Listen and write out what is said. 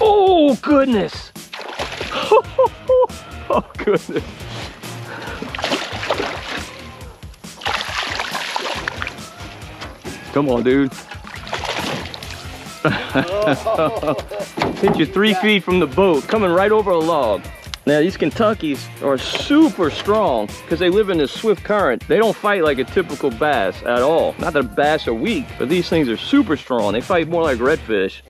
Oh, goodness. oh, goodness. Come on, dude. Hit you three feet from the boat, coming right over a log. Now these Kentuckies are super strong because they live in this swift current. They don't fight like a typical bass at all. Not that bass are weak, but these things are super strong. They fight more like redfish.